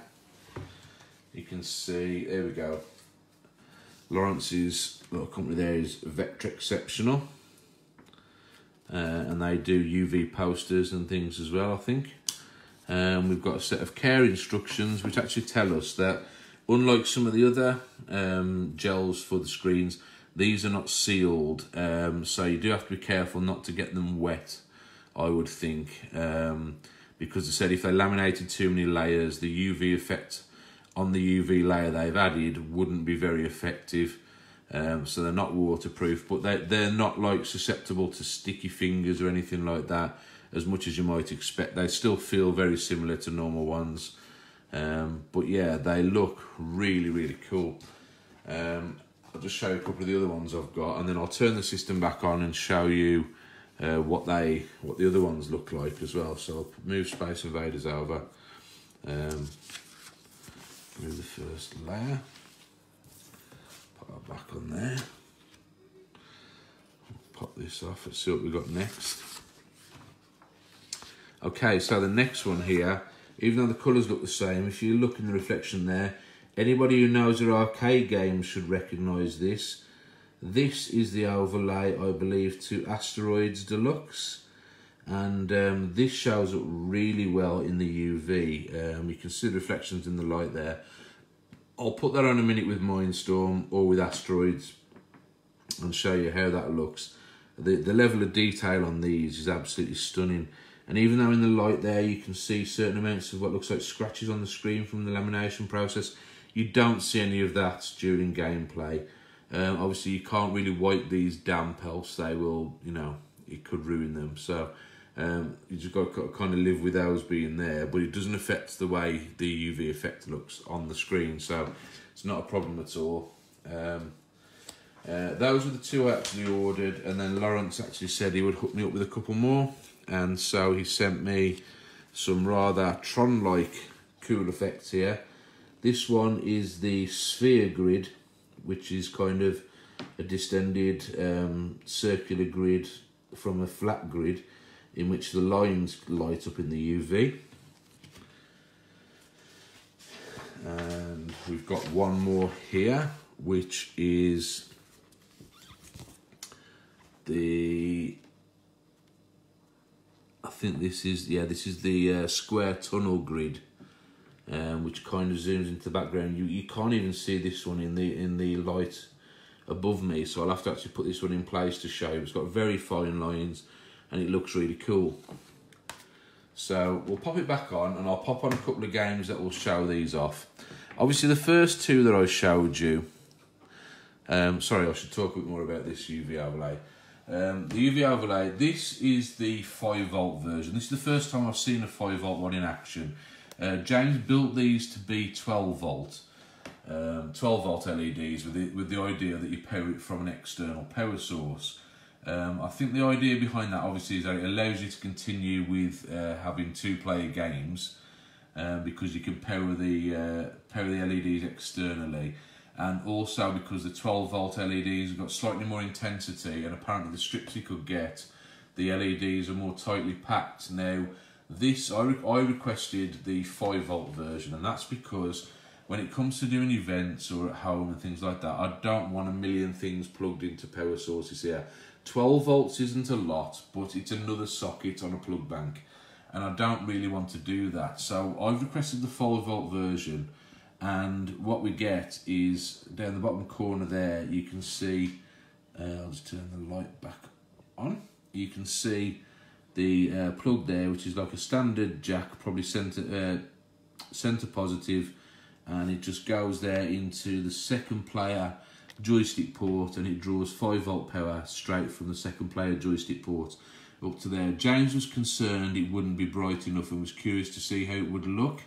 You can see, there we go. Lawrence's little company there is Vectrexceptional. Uh, and they do UV posters and things as well, I think. Um, we've got a set of care instructions which actually tell us that unlike some of the other um, gels for the screens, these are not sealed, um, so you do have to be careful not to get them wet, I would think. Um, because I said if they laminated too many layers, the UV effect on the UV layer they've added wouldn't be very effective. Um, so they're not waterproof, but they they're not like susceptible to sticky fingers or anything like that. As much as you might expect, they still feel very similar to normal ones. Um, but yeah, they look really really cool. Um, I'll just show you a couple of the other ones I've got, and then I'll turn the system back on and show you uh, what they what the other ones look like as well. So I'll move Space Invaders over. Um, move the first layer. That back on there. Pop this off. Let's see what we've got next. Okay, so the next one here, even though the colours look the same, if you look in the reflection there, anybody who knows their arcade games should recognise this. This is the overlay, I believe, to Asteroids Deluxe. And um, this shows up really well in the UV. Um, you can see the reflections in the light there. I'll put that on a minute with Mine Storm or with Asteroids and show you how that looks. The, the level of detail on these is absolutely stunning. And even though in the light there you can see certain amounts of what looks like scratches on the screen from the lamination process, you don't see any of that during gameplay. Um, obviously you can't really wipe these damp else they will, you know, it could ruin them. So um, you just got to kind of live with those being there, but it doesn't affect the way the UV effect looks on the screen. So it's not a problem at all. Um, uh, those were the two I actually ordered, and then Lawrence actually said he would hook me up with a couple more and so he sent me some rather Tron-like cool effects here. This one is the sphere grid, which is kind of a distended um, circular grid from a flat grid in which the lines light up in the UV. And we've got one more here, which is the I think this is yeah this is the uh, square tunnel grid, um, which kind of zooms into the background. You you can't even see this one in the in the light above me, so I'll have to actually put this one in place to show. It's got very fine lines, and it looks really cool. So we'll pop it back on, and I'll pop on a couple of games that will show these off. Obviously, the first two that I showed you. Um, sorry, I should talk a bit more about this UV overlay. Um, the UV overlay, this is the 5 volt version. This is the first time I've seen a 5 volt one in action. Uh, James built these to be 12 volt. Um, 12 volt LEDs with the, with the idea that you power it from an external power source. Um, I think the idea behind that obviously is that it allows you to continue with uh, having two player games um, because you can power the uh, power the LEDs externally. And also because the 12 volt LEDs have got slightly more intensity and apparently the strips you could get the LEDs are more tightly packed. Now this I, re I requested the 5 volt version and that's because when it comes to doing events or at home and things like that I don't want a million things plugged into power sources here 12 volts isn't a lot but it's another socket on a plug bank and I don't really want to do that. So I've requested the 5 volt version and what we get is down the bottom corner there you can see uh, I'll just turn the light back on. You can see the uh, plug there which is like a standard jack probably center uh, center positive and it just goes there into the second player joystick port and it draws 5 volt power straight from the second player joystick port up to there. James was concerned it wouldn't be bright enough and was curious to see how it would look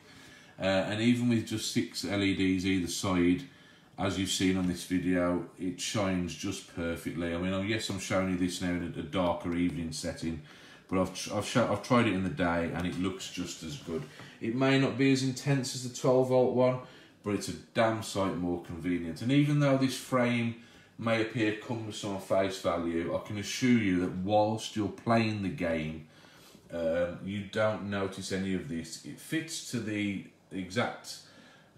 uh, and even with just six LEDs either side, as you've seen on this video, it shines just perfectly. I mean, oh, yes, I'm showing you this now in a, darker evening setting, but I've, I've, I've tried it in the day and it looks just as good. It may not be as intense as the 12 volt one, but it's a damn sight more convenient. And even though this frame may appear cumbersome on face value, I can assure you that whilst you're playing the game, um, you don't notice any of this. It fits to the exact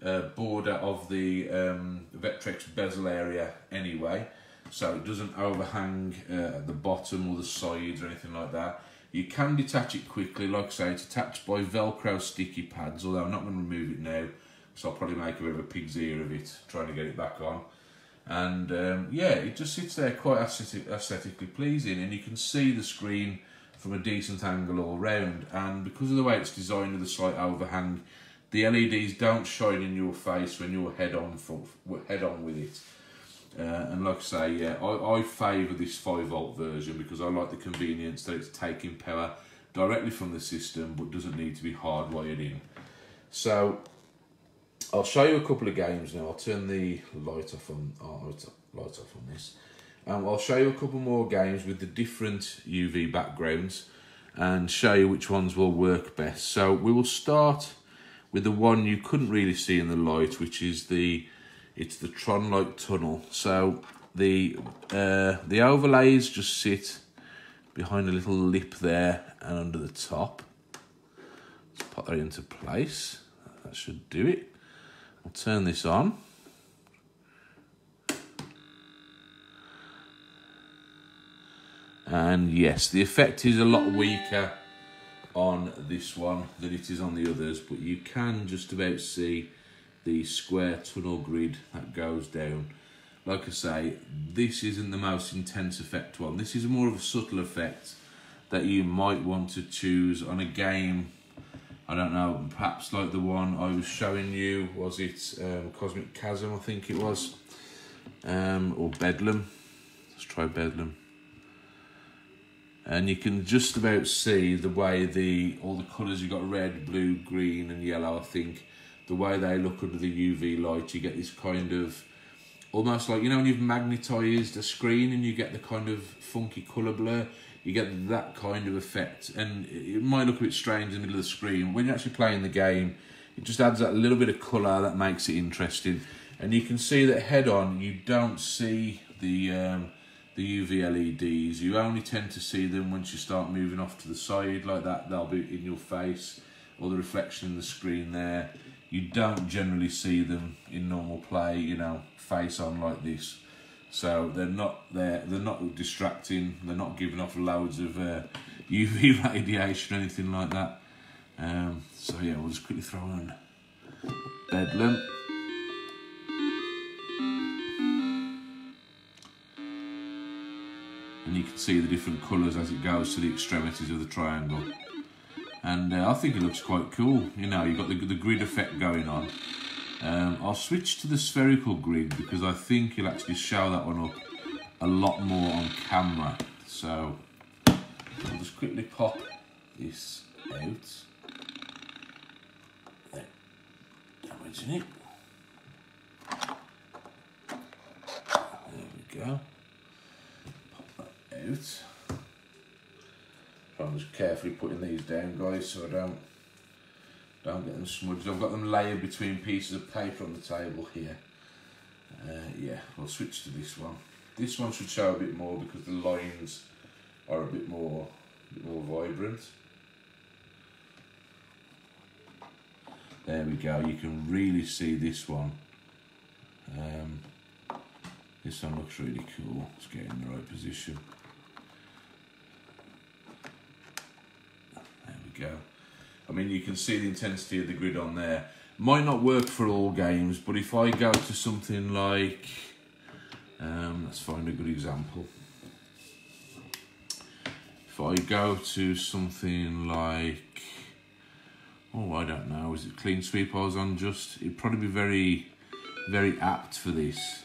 uh, border of the um, Vectrex bezel area anyway, so it doesn't overhang uh, at the bottom or the sides or anything like that. You can detach it quickly, like I say, it's attached by Velcro sticky pads, although I'm not going to remove it now, So I'll probably make a bit of a pig's ear of it, trying to get it back on. And um, yeah, it just sits there quite aesthetic, aesthetically pleasing, and you can see the screen from a decent angle all round. And because of the way it's designed with a slight overhang, the LEDs don't shine in your face when you're head on head on with it. Uh, and like I say, yeah, I, I favour this 5 volt version because I like the convenience that it's taking power directly from the system but doesn't need to be hardwired in. So I'll show you a couple of games now. I'll turn the light off on oh, light off on this. Um, I'll show you a couple more games with the different UV backgrounds and show you which ones will work best. So we will start with the one you couldn't really see in the light, which is the it's the Tron Light Tunnel. So the uh, the overlays just sit behind a little lip there and under the top. Let's put that into place. That should do it. I'll turn this on. And yes, the effect is a lot weaker on this one than it is on the others, but you can just about see the square tunnel grid that goes down. Like I say, this isn't the most intense effect one. This is more of a subtle effect that you might want to choose on a game. I don't know, perhaps like the one I was showing you, was it um, Cosmic Chasm, I think it was, um, or Bedlam. Let's try Bedlam. And you can just about see the way the all the colours you've got red, blue, green and yellow I think. The way they look under the UV light you get this kind of almost like you know when you've magnetised a screen and you get the kind of funky colour blur you get that kind of effect and it might look a bit strange in the middle of the screen when you're actually playing the game it just adds that little bit of colour that makes it interesting and you can see that head on you don't see the um, the UV LEDs. You only tend to see them once you start moving off to the side like that. They'll be in your face or the reflection in the screen there. You don't generally see them in normal play, you know, face on like this. So they're not there. They're not distracting. They're not giving off loads of uh, UV [laughs] radiation or anything like that. Um, so yeah, we'll just quickly throw on Bedlam. and you can see the different colours as it goes to the extremities of the triangle and uh, I think it looks quite cool you know you've got the, the grid effect going on um, I'll switch to the spherical grid because I think you'll actually show that one up a lot more on camera. So I'll just quickly pop this out. Damaging it. There we go. Pop that out. I'm just carefully putting these down guys so I don't don't get them smudged. I've got them layered between pieces of paper on the table here. Uh, yeah, I'll switch to this one. This one should show a bit more because the lines are a bit more, a bit more vibrant. There we go, you can really see this one. Um, this one looks really cool. Let's get in the right position. There we go. I mean, you can see the intensity of the grid on there. Might not work for all games, but if I go to something like, um, let's find a good example. If I go to something like, oh, I don't know, is it Clean Sweep I was on just? It'd probably be very, very apt for this.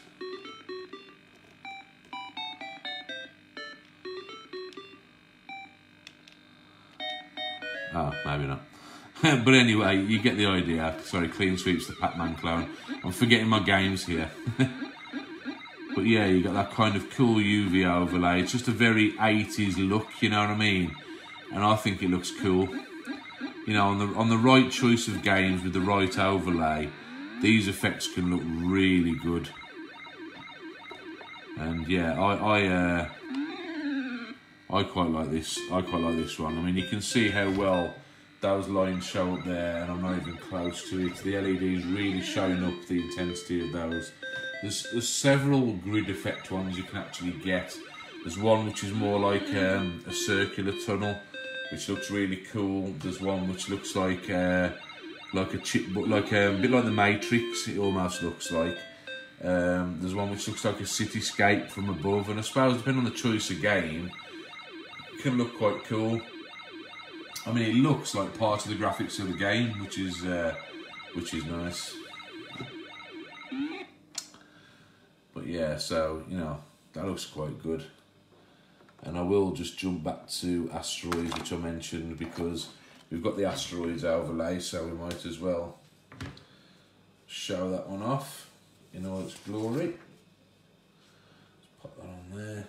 Oh, maybe not. [laughs] but anyway, you get the idea. Sorry, clean sweeps the Pac-Man clone. I'm forgetting my games here. [laughs] but yeah, you got that kind of cool UV overlay. It's just a very 80s look, you know what I mean? And I think it looks cool. You know, on the on the right choice of games with the right overlay, these effects can look really good. And yeah, I I uh, I quite like this. I quite like this one. I mean, you can see how well those lines show up there, and I'm not even close to it. The LED is really showing up the intensity of those. There's, there's several grid effect ones you can actually get. There's one which is more like um, a circular tunnel, which looks really cool. There's one which looks like uh, like a chip, but like a, a bit like the Matrix. It almost looks like. Um, there's one which looks like a cityscape from above, and I suppose depending on the choice of game, it can look quite cool. I mean, it looks like part of the graphics of the game, which is uh, which is nice. But yeah, so you know that looks quite good. And I will just jump back to asteroids, which I mentioned because we've got the asteroids overlay, so we might as well show that one off in all its glory. Let's pop that on there.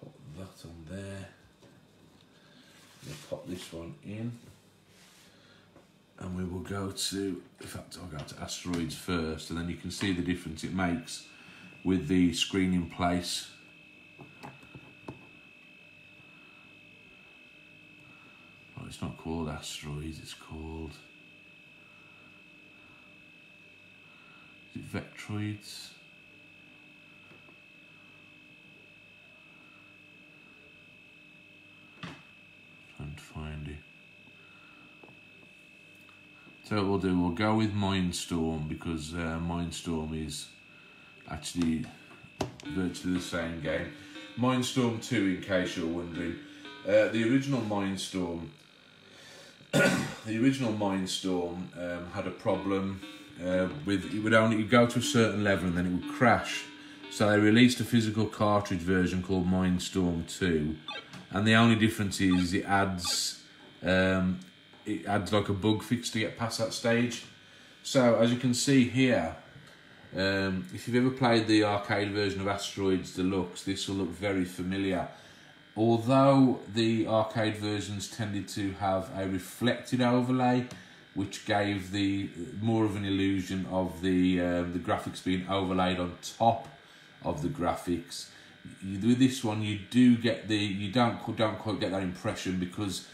Pop that on there. We'll pop this one in. And we will go to, in fact, I'll go to asteroids first, and then you can see the difference it makes with the screen in place it's not called asteroids, it's called. Is it Vectroids? Trying to find it. So what we'll do, we'll go with Mine Storm because uh, Mine Storm is actually virtually the same game. Mine Storm 2, in case you're wondering. Uh, the original Mine Storm [coughs] the original Mine Storm um, had a problem uh, with it would only go to a certain level and then it would crash. So they released a physical cartridge version called Mine Storm 2, and the only difference is it adds um, it adds like a bug fix to get past that stage. So as you can see here, um, if you've ever played the arcade version of Asteroids Deluxe, this will look very familiar although the arcade versions tended to have a reflected overlay which gave the more of an illusion of the um, the graphics being overlaid on top of the graphics with this one you do get the you don't don't quite get that impression because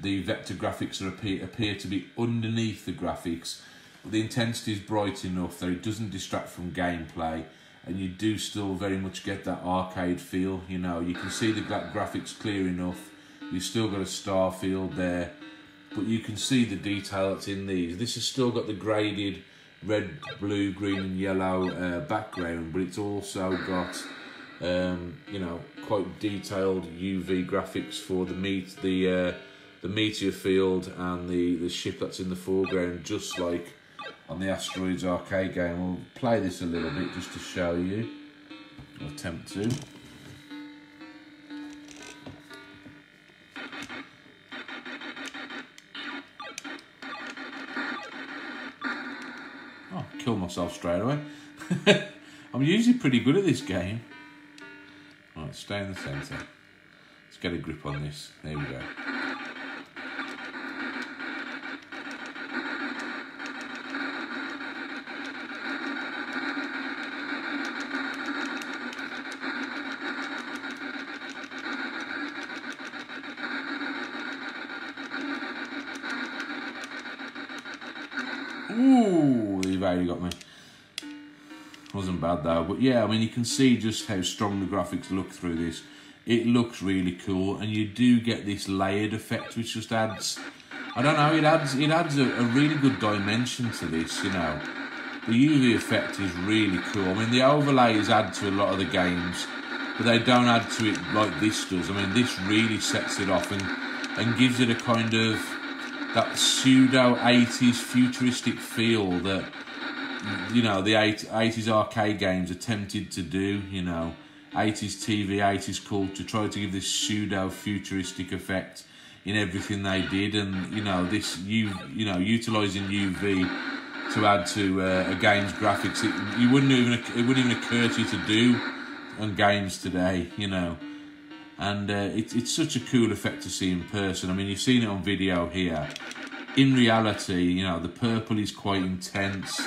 the vector graphics are appear, appear to be underneath the graphics but the intensity is bright enough that it doesn't distract from gameplay and you do still very much get that arcade feel. You know, you can see the graphics clear enough. You've still got a star field there, but you can see the detail that's in these. This has still got the graded red, blue, green, and yellow uh, background, but it's also got um, you know quite detailed UV graphics for the meat the uh, the meteor field and the the ship that's in the foreground, just like on the Asteroids arcade game. We'll play this a little bit just to show you. I'll attempt to. Oh, killed myself straight away. [laughs] I'm usually pretty good at this game. Right, stay in the centre. Let's get a grip on this. There we go. Ooh, you've already got me. Wasn't bad though, but yeah, I mean you can see just how strong the graphics look through this. It looks really cool, and you do get this layered effect, which just adds. I don't know. It adds it adds a, a really good dimension to this. You know, the UV effect is really cool. I mean, the overlays add to a lot of the games, but they don't add to it like this does. I mean, this really sets it off and and gives it a kind of that pseudo 80s futuristic feel that you know the 80s arcade games attempted to do you know 80s TV 80s culture tried to give this pseudo futuristic effect in everything they did and you know this you you know utilizing UV to add to uh, a game's graphics it, you wouldn't even it wouldn't even occur to you to do on games today you know and uh, it, it's such a cool effect to see in person. I mean, you've seen it on video here. In reality, you know, the purple is quite intense.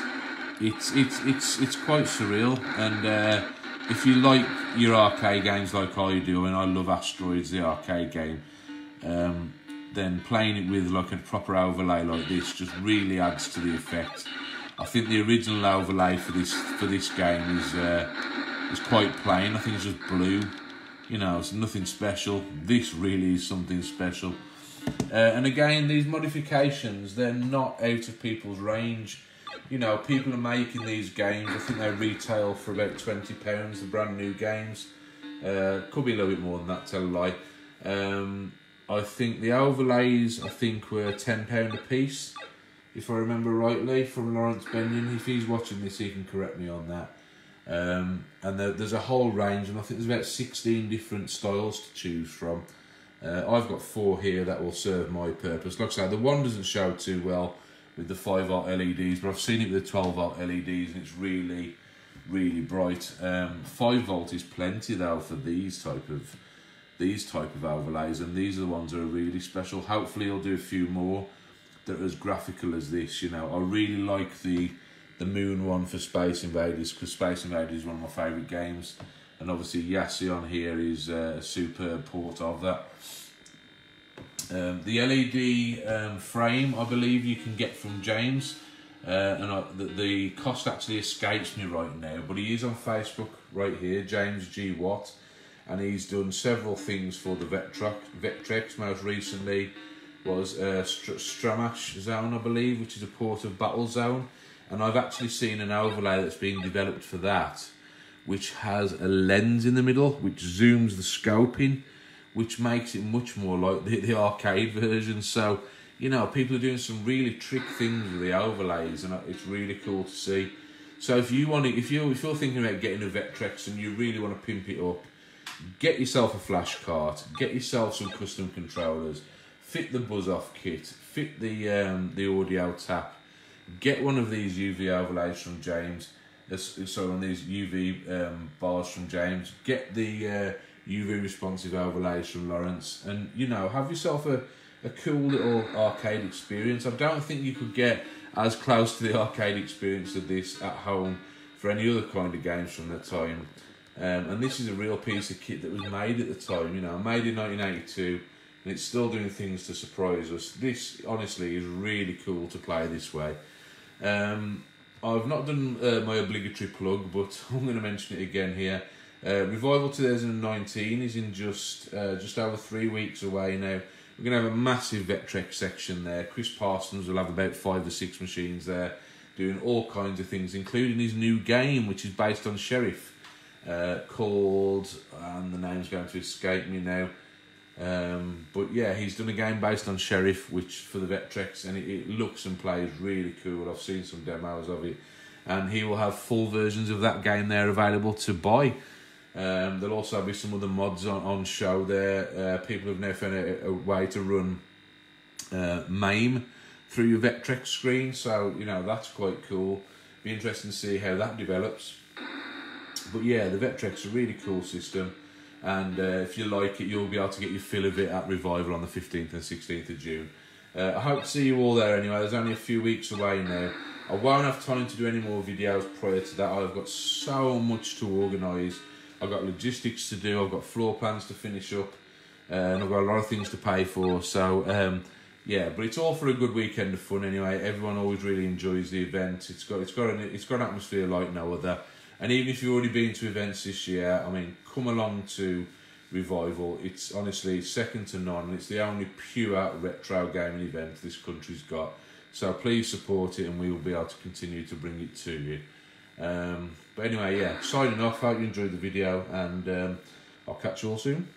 It's it's it's it's quite surreal, and uh, if you like your arcade games like I do, and I love Asteroids, the arcade game, um, then playing it with like a proper overlay like this just really adds to the effect. I think the original overlay for this for this game is uh, is quite plain. I think it's just blue you know, it's nothing special. This really is something special. Uh, and again, these modifications, they're not out of people's range. You know, people are making these games. I think they retail for about twenty pounds. The brand new games uh, could be a little bit more than that. Tell a lie. Um, I think the overlays I think were ten pound a piece, if I remember rightly, from Lawrence Benyon. If he's watching this, he can correct me on that. Um, and there, there's a whole range, and I think there's about sixteen different styles to choose from. Uh, I've got four here that will serve my purpose. Like I say, the one doesn't show too well with the 5 volt LEDs, but I've seen it with the 12 volt LEDs and it's really, really bright. Um, 5 volt is plenty though for these type of these type of overlays and these are the ones that are really special. Hopefully I'll do a few more that are as graphical as this, you know. I really like the the moon one for Space Invaders because Space Invaders is one of my favourite games and obviously YASI on here is uh, a superb port of that. Um, the LED um, frame, I believe you can get from James, uh, and I, the, the, cost actually escapes me right now, but he is on Facebook right here, James G. Watt, and he's done several things for the Vectrex. Vectrex most recently was uh, Str Stramash Zone, I believe, which is a port of Battle Zone, and I've actually seen an overlay that's being developed for that, which has a lens in the middle, which zooms the scope in which makes it much more like the, the arcade version. So, you know, people are doing some really trick things with the overlays, and it's really cool to see. So, if you want to, if you if you're thinking about getting a Vectrex and you really want to pimp it up, get yourself a flash cart, get yourself some custom controllers, fit the buzz off kit, fit the um, the audio tap, get one of these UV overlays from James. So on these UV um, bars from James, get the uh, UV responsive overlays from Lawrence, and you know, have yourself a, a cool little arcade experience. I don't think you could get as close to the arcade experience of this at home for any other kind of games from the time. Um, and this is a real piece of kit that was made at the time, you know, made in 1982, and it's still doing things to surprise us. This, honestly, is really cool to play this way. Um, I've not done uh, my obligatory plug, but [laughs] I'm going to mention it again here. Uh, Revival 2019 is in just uh, just over three weeks away now. We're going to have a massive Vectrex section there. Chris Parsons will have about five or six machines there doing all kinds of things, including his new game, which is based on Sheriff, uh, called, and the name's going to escape me now. Um, but yeah, he's done a game based on Sheriff, which for the Vectrex, and it, it looks and plays really cool. I've seen some demos of it, and he will have full versions of that game there available to buy. Um, there'll also be some other mods on, on show there. Uh, people have now found a, a way to run uh, MAME through your Vectrex screen, so you know that's quite cool. Be interesting to see how that develops. But yeah, the Vectrex is a really cool system, and uh, if you like it, you'll be able to get your fill of it at Revival on the 15th and 16th of June. Uh, I hope to see you all there anyway. There's only a few weeks away now. I won't have time to do any more videos prior to that. I've got so much to organise I've got logistics to do. I've got floor plans to finish up, and I've got a lot of things to pay for. So um, yeah, but it's all for a good weekend of fun anyway. Everyone always really enjoys the event. It's got it's got an it's got an atmosphere like no other. And even if you've already been to events this year, I mean, come along to Revival. It's honestly second to none. It's the only pure retro gaming event this country's got. So please support it, and we will be able to continue to bring it to you. Um, but anyway, yeah, signing off. Hope you enjoyed the video, and um, I'll catch you all soon.